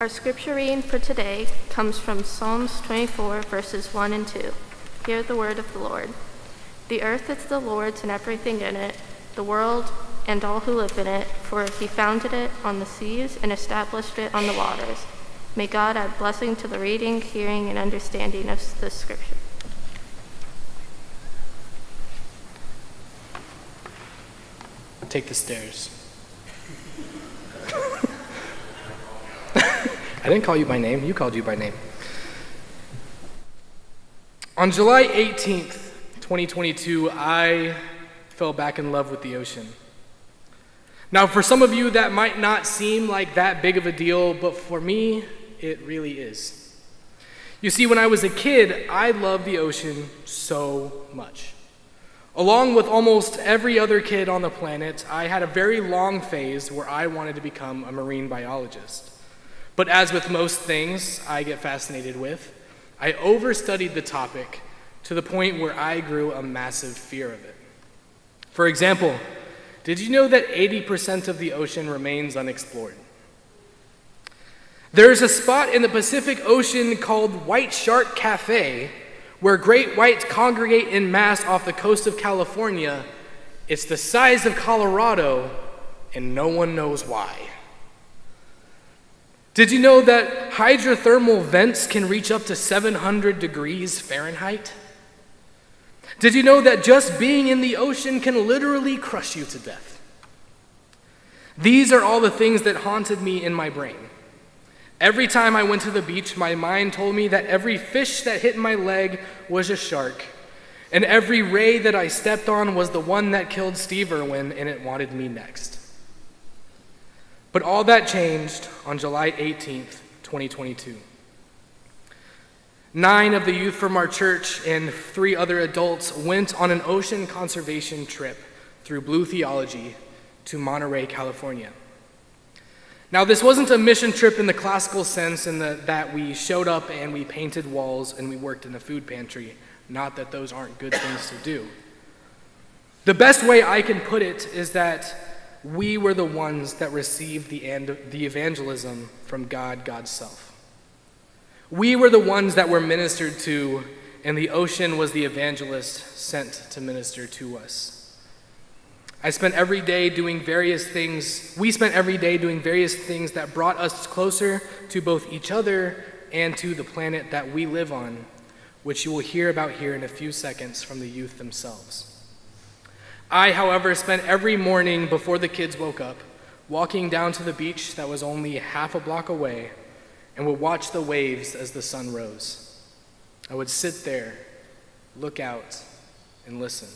Our scripture reading for today comes from Psalms 24, verses 1 and 2. Hear the word of the Lord. The earth is the Lord's and everything in it, the world and all who live in it, for he founded it on the seas and established it on the waters. May God add blessing to the reading, hearing, and understanding of the scripture. Take the stairs. I didn't call you by name, you called you by name. On July 18th, 2022, I fell back in love with the ocean. Now, for some of you, that might not seem like that big of a deal, but for me, it really is. You see, when I was a kid, I loved the ocean so much. Along with almost every other kid on the planet, I had a very long phase where I wanted to become a marine biologist. But as with most things I get fascinated with, I overstudied the topic to the point where I grew a massive fear of it. For example, did you know that 80% of the ocean remains unexplored? There's a spot in the Pacific Ocean called White Shark Cafe where great whites congregate in mass off the coast of California. It's the size of Colorado, and no one knows why. Did you know that hydrothermal vents can reach up to 700 degrees Fahrenheit? Did you know that just being in the ocean can literally crush you to death? These are all the things that haunted me in my brain. Every time I went to the beach, my mind told me that every fish that hit my leg was a shark, and every ray that I stepped on was the one that killed Steve Irwin, and it wanted me next. But all that changed on July 18th, 2022. Nine of the youth from our church and three other adults went on an ocean conservation trip through Blue Theology to Monterey, California. Now, this wasn't a mission trip in the classical sense, in the, that we showed up and we painted walls and we worked in a food pantry. Not that those aren't good things to do. The best way I can put it is that we were the ones that received the, the evangelism from God, God's self. We were the ones that were ministered to, and the ocean was the evangelist sent to minister to us. I spent every day doing various things, we spent every day doing various things that brought us closer to both each other and to the planet that we live on, which you will hear about here in a few seconds from the youth themselves. I, however, spent every morning before the kids woke up walking down to the beach that was only half a block away and would watch the waves as the sun rose. I would sit there, look out, and listen.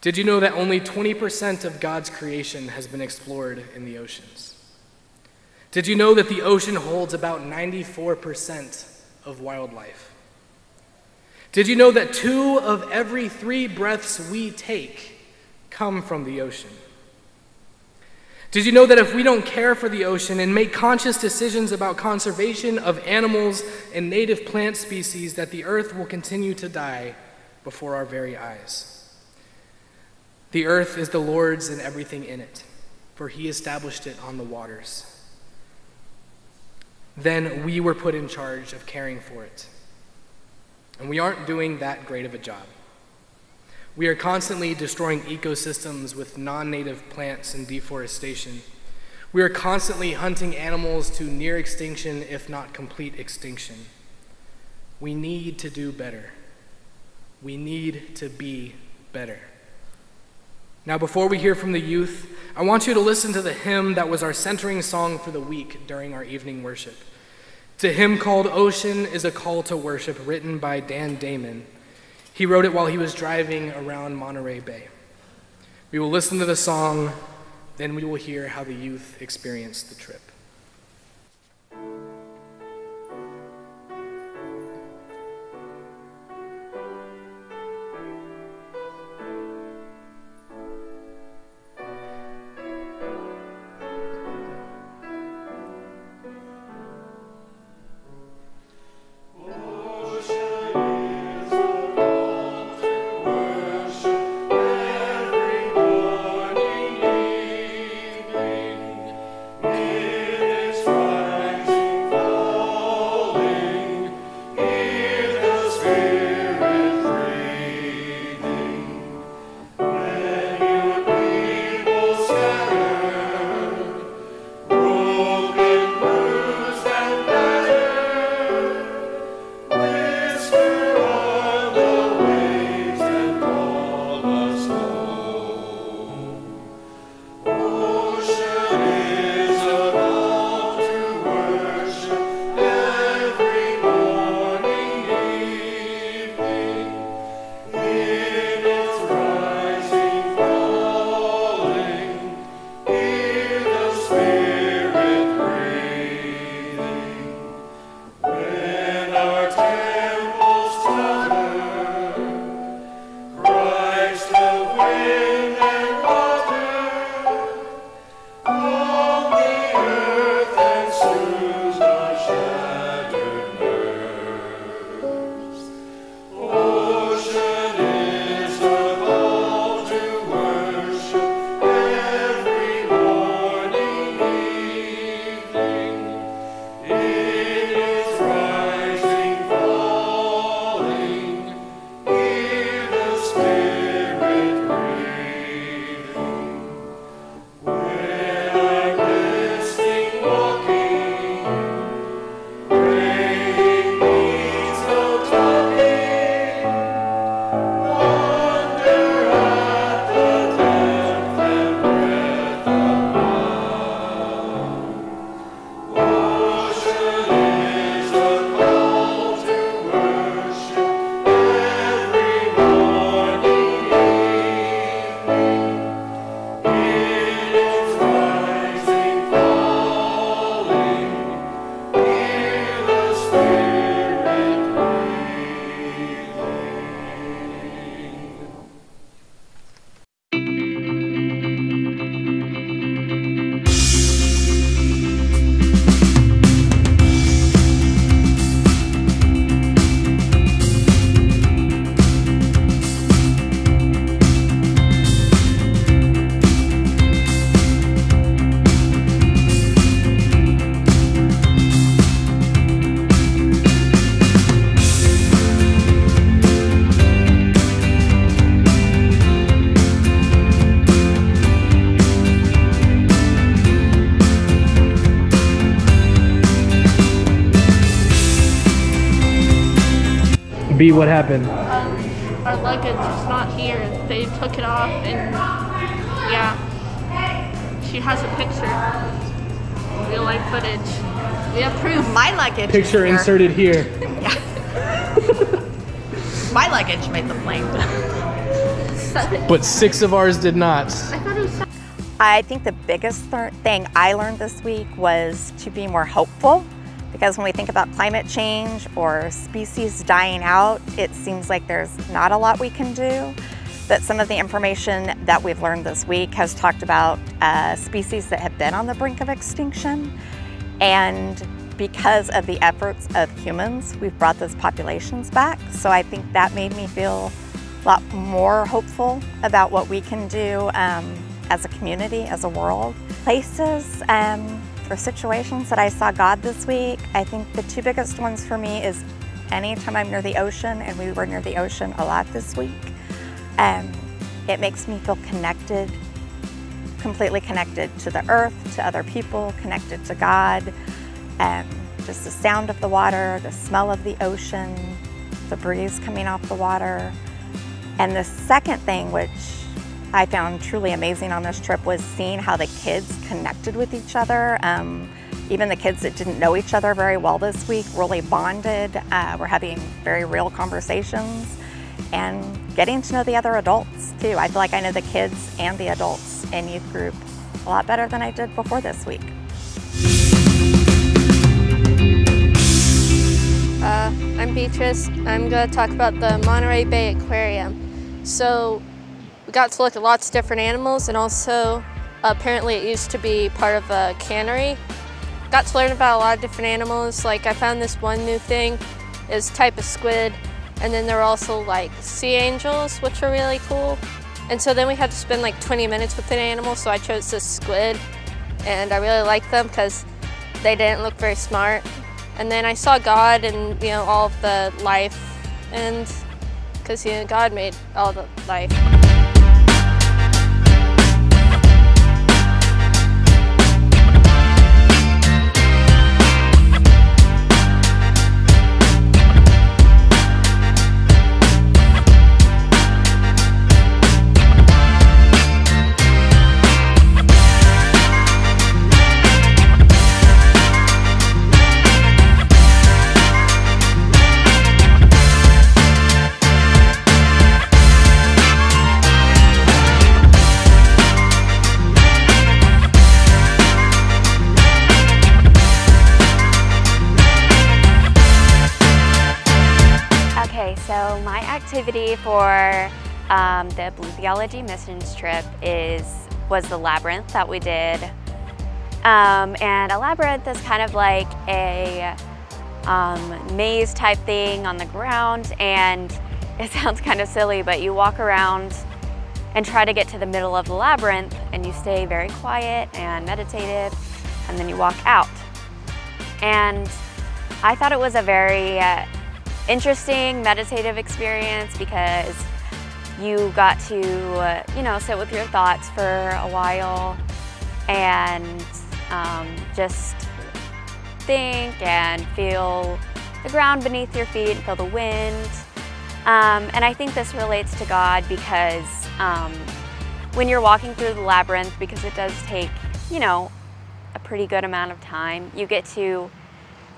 Did you know that only 20% of God's creation has been explored in the oceans? Did you know that the ocean holds about 94% of wildlife? Did you know that two of every three breaths we take come from the ocean? Did you know that if we don't care for the ocean and make conscious decisions about conservation of animals and native plant species, that the earth will continue to die before our very eyes? The earth is the Lord's and everything in it, for he established it on the waters. Then we were put in charge of caring for it. And we aren't doing that great of a job. We are constantly destroying ecosystems with non native plants and deforestation. We are constantly hunting animals to near extinction, if not complete extinction. We need to do better. We need to be better. Now, before we hear from the youth, I want you to listen to the hymn that was our centering song for the week during our evening worship. To hymn called Ocean is a Call to Worship, written by Dan Damon. He wrote it while he was driving around Monterey Bay. We will listen to the song, then we will hear how the youth experienced the trip. away. B, what happened? Um, our luggage is not here. They took it off, and yeah, she has a picture, real life footage. We have proof. My luggage. Picture here. inserted here. My luggage made the plane. But six of ours did not. I thought it was seven. I think the biggest thir- thing I learned this week was to be more hopeful because when we think about climate change or species dying out, it seems like there's not a lot we can do. But some of the information that we've learned this week has talked about uh, species that have been on the brink of extinction. And because of the efforts of humans, we've brought those populations back. So I think that made me feel a lot more hopeful about what we can do um, as a community, as a world. Places um, or situations that I saw God this week, I think the two biggest ones for me is anytime I'm near the ocean, and we were near the ocean a lot this week, um, it makes me feel connected, completely connected to the earth, to other people, connected to God. Um, just the sound of the water, the smell of the ocean, the breeze coming off the water. And the second thing, which I found truly amazing on this trip, was seeing how the kids connected with each other. Um, even the kids that didn't know each other very well this week really bonded. Uh, we're having very real conversations and getting to know the other adults too. I feel like I know the kids and the adults in youth group a lot better than I did before this week. Uh, I'm Beatrice. I'm going to talk about the Monterey Bay Aquarium. So, got to look at lots of different animals, and also apparently it used to be part of a cannery. Got to learn about a lot of different animals. Like I found this one new thing, is type of squid, and then there are also like sea angels, which are really cool. And so then we had to spend like 20 minutes with an animal, so I chose this squid, and I really liked them because they didn't look very smart. And then I saw God and you know all of the life, and because you know God made all the life. Um, the Blue Theology Missions trip is was the labyrinth that we did. Um, and a labyrinth is kind of like a um, maze type thing on the ground, and it sounds kind of silly, but you walk around and try to get to the middle of the labyrinth, and you stay very quiet and meditative, and then you walk out. And I thought it was a very uh, interesting meditative experience because you got to, uh, you know, sit with your thoughts for a while and um, just think and feel the ground beneath your feet and feel the wind. Um, and I think this relates to God because um, when you're walking through the labyrinth, because it does take, you know, a pretty good amount of time, you get to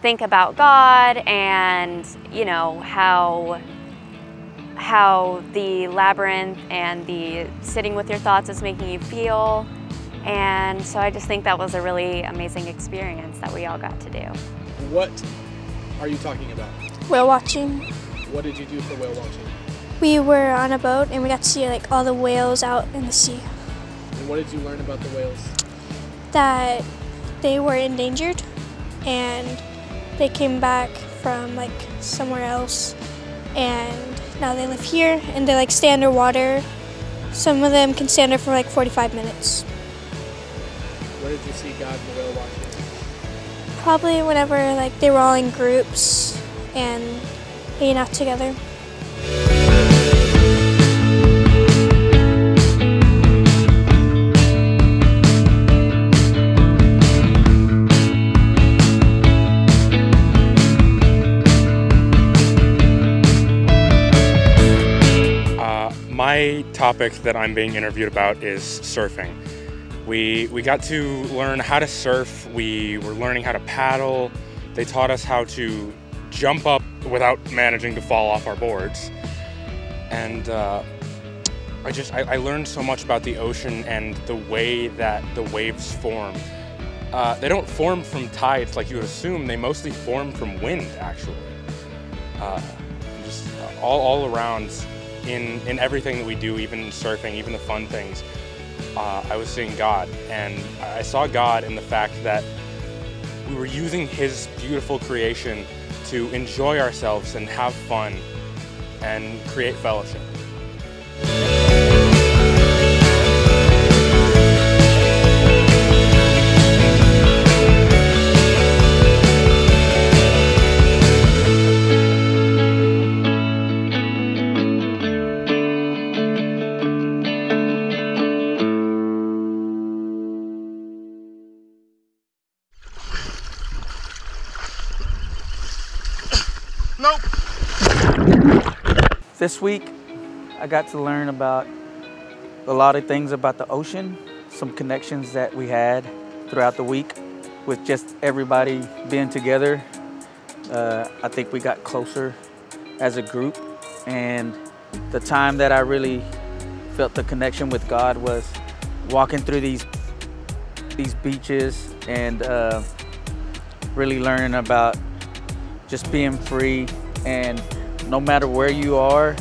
think about God and you know how how the labyrinth and the sitting with your thoughts is making you feel and so I just think that was a really amazing experience that we all got to do. What are you talking about? whale watching. What did you do for whale watching? We were on a boat and we got to see like all the whales out in the sea. And what did you learn about the whales? That they were endangered and they came back from like somewhere else and now they live here and they like stay underwater. Some of them can stay under for like 45 minutes. Where did you see God in the whale watching? Probably whenever like they were all in groups and hanging out together. My topic that I'm being interviewed about is surfing. We, we got to learn how to surf, we were learning how to paddle, they taught us how to jump up without managing to fall off our boards. And uh, I just, I, I, learned so much about the ocean and the way that the waves form. Uh, they don't form from tides like you would assume, they mostly form from wind actually. Uh, just all, all around in, in everything that we do, even surfing, even the fun things, uh, I was seeing God. And I saw God in the fact that we were using His beautiful creation to enjoy ourselves and have fun and create fellowship. This week, I got to learn about a lot of things about the ocean, some connections that we had throughout the week with just everybody being together. Uh, I think we got closer as a group, and the time that I really felt the connection with God was walking through these these beaches and uh, really learning about just being free and no matter where you are,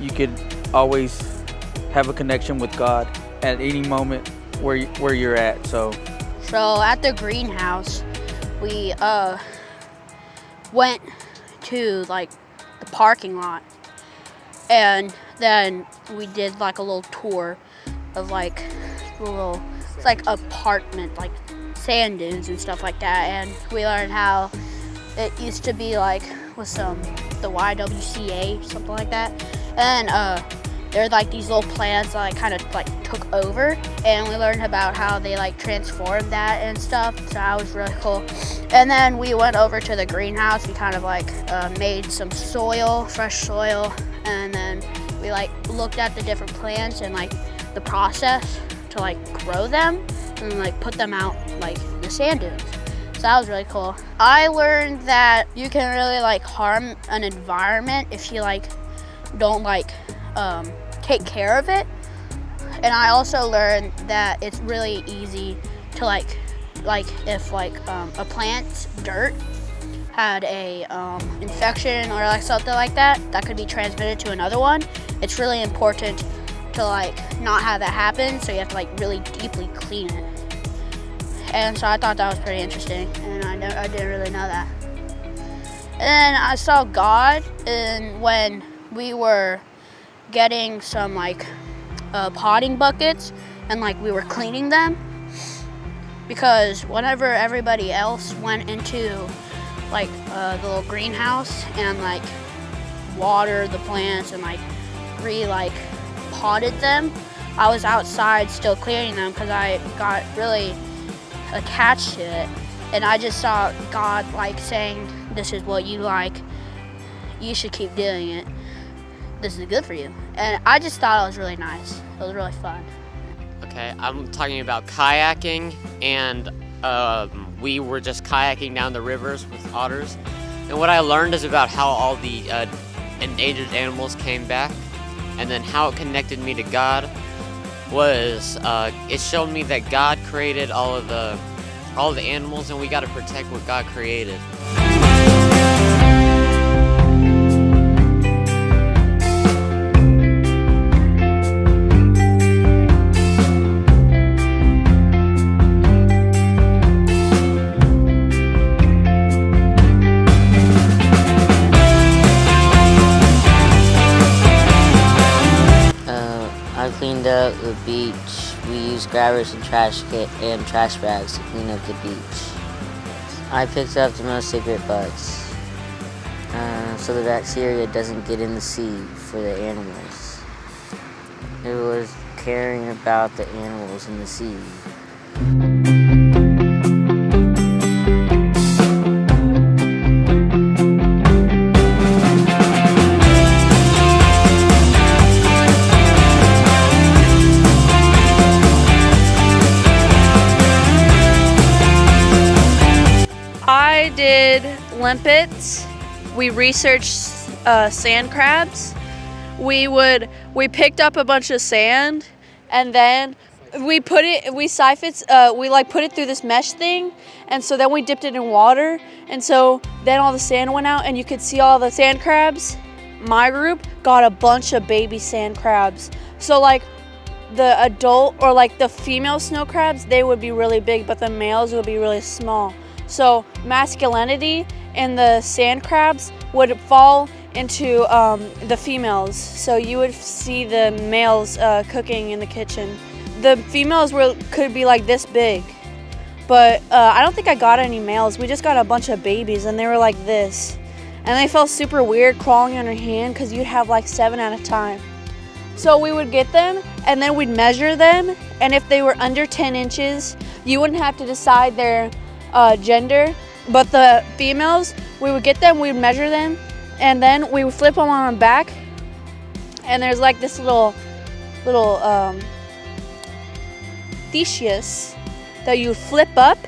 you could always have a connection with God at any moment where where you're at. So, so at the greenhouse, we uh went to like the parking lot, and then we did like a little tour of like little it's like apartment like sand dunes and stuff like that, and we learned how it used to be like with some the YWCA, something like that. And uh, there are like these little plants that like kind of like took over, and we learned about how they like transformed that and stuff. So that was really cool. And then we went over to the greenhouse. We kind of like uh, made some soil, fresh soil, and then we like looked at the different plants and like the process to like grow them and like put them out like the sand dunes that was really cool. I learned that you can really like harm an environment if you like don't like um, take care of it. And I also learned that it's really easy to like like if like um, a plant's dirt had a um, infection or like something like that that could be transmitted to another one. It's really important to like not have that happen. So you have to like really deeply clean it. And so I thought that was pretty interesting, and I, I didn't really know that. And then I saw God, and when we were getting some like uh, potting buckets, and like we were cleaning them, because whenever everybody else went into like uh, the little greenhouse and like watered the plants and like re like potted them, I was outside still clearing them because I got really attached to it. And I just saw God like saying, this is what you like. You should keep doing it. This is good for you. And I just thought it was really nice. It was really fun. Okay, I'm talking about kayaking and um, we were just kayaking down the rivers with otters. And what I learned is about how all the uh, endangered animals came back and then how it connected me to God was uh, it showed me that God created all of the all the animals and we got to protect what God created. Up the beach. We used grabbers and trash kit and trash bags to clean up the beach. I picked up the most secret bugs, uh, so the bacteria doesn't get in the sea for the animals. It was caring about the animals in the sea. Limpets. We researched uh, sand crabs. We would we picked up a bunch of sand, and then we put it we siphons uh, we like put it through this mesh thing, and so then we dipped it in water, and so then all the sand went out, and you could see all the sand crabs. My group got a bunch of baby sand crabs. So like the adult or like the female snow crabs, they would be really big, but the males would be really small. So masculinity in the sand crabs would fall into um, the females. So you would see the males uh, cooking in the kitchen. The females were could be like this big, but uh, I don't think I got any males. We just got a bunch of babies, and they were like this, and they felt super weird crawling on your hand because you'd have like seven at a time. So we would get them, and then we'd measure them, and if they were under 10 inches, you wouldn't have to decide their uh, gender. But the females, we would get them, we'd measure them, and then we would flip them on back and there's like this little little um, theseus that you flip up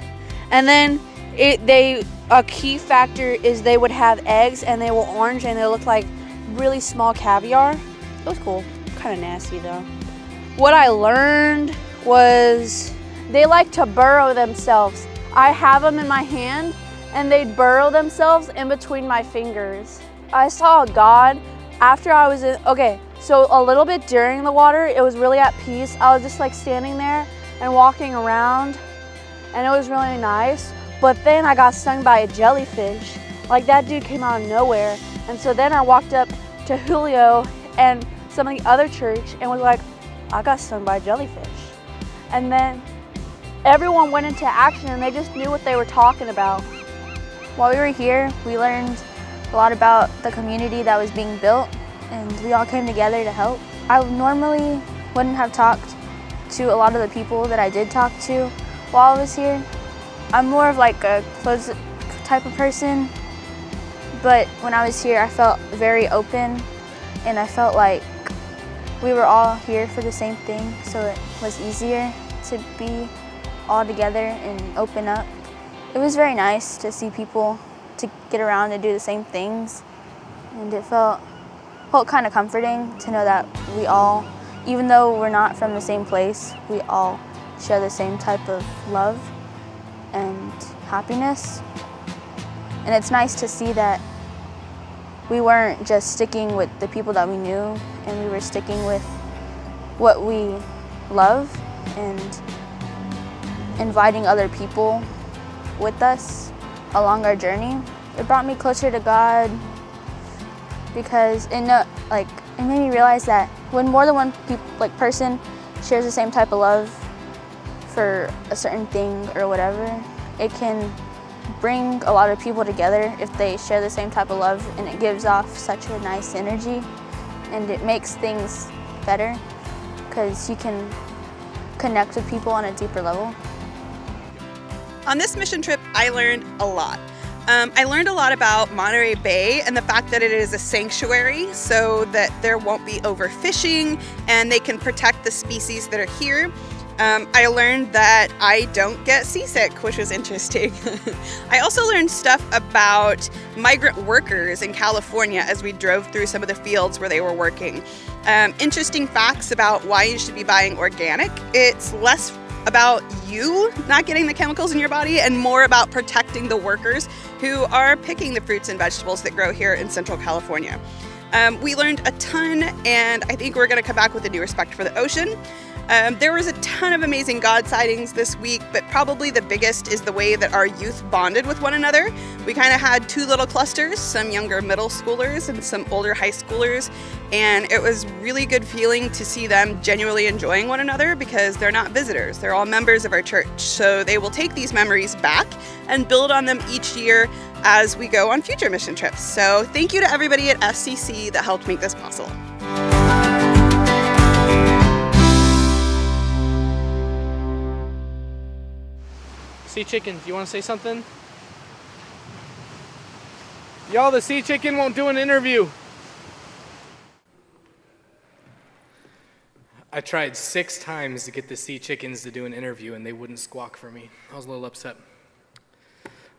and then it they a key factor is they would have eggs and they were orange and they looked like really small caviar. It was cool. Kind of nasty though. What i learned was they like to burrow themselves. I have them in my hand and they'd burrow themselves in between my fingers I saw God after I was in, okay, so a little bit during the water, it was really at peace. I was just like standing there and walking around and it was really nice. But then I got stung by a jellyfish. Like that dude came out of nowhere. And so then I walked up to Julio and some of the other church and was like, I got stung by a jellyfish. And then everyone went into action and they just knew what they were talking about. While we were here, we learned a lot about the community that was being built and we all came together to help. I normally wouldn't have talked to a lot of the people that I did talk to while I was here. I'm more of like a closed type of person, but when I was here I felt very open and I felt like we were all here for the same thing so it was easier to be all together and open up. It was very nice to see people to get around and do the same things. And it felt, felt kind of comforting to know that we all, even though we're not from the same place, we all share the same type of love and happiness. And it's nice to see that we weren't just sticking with the people that we knew and we were sticking with what we love and inviting other people with us along our journey. It brought me closer to God because it no, like it made me realize that when more than one like person shares the same type of love for a certain thing or whatever, it can bring a lot of people together if they share the same type of love and it gives off such a nice energy and it makes things better because you can connect with people on a deeper level. On this mission trip, I learned a lot. Um, I learned a lot about Monterey Bay and the fact that it is a sanctuary so that there won't be overfishing and they can protect the species that are here. Um, I learned that I don't get seasick, which was interesting. I also learned stuff about migrant workers in California as we drove through some of the fields where they were working. Um, interesting facts about why you should be buying organic. It's less about you not getting the chemicals in your body and more about protecting the workers who are picking the fruits and vegetables that grow here in Central California. Um, we learned a ton, and I think we're going to come back with a new respect for the ocean. Um, there was a ton of amazing God sightings this week, but probably the biggest is the way that our youth bonded with one another. We kind of had two little clusters, some younger middle schoolers and some older high schoolers, and it was really good feeling to see them genuinely enjoying one another because they're not visitors, they're all members of our church. So they will take these memories back and build on them each year as we go on future mission trips. So thank you to everybody at FCC that helped make this possible. Sea Chicken, do you want to say something? Y'all, the Sea Chicken won't do an interview. I tried six times to get the Sea Chickens to do an interview and they wouldn't squawk for me. I was a little upset.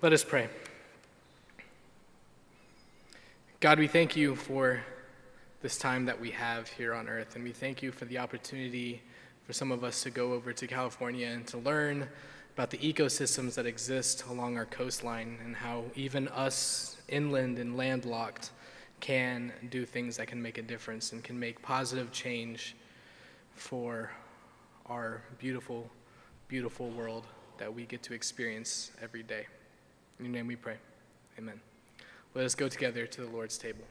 Let us pray. God, we thank you for this time that we have here on earth, and we thank you for the opportunity for some of us to go over to California and to learn about the ecosystems that exist along our coastline and how even us inland and landlocked can do things that can make a difference and can make positive change for our beautiful, beautiful world that we get to experience every day. In your name we pray. Amen. Let us go together to the Lord's table.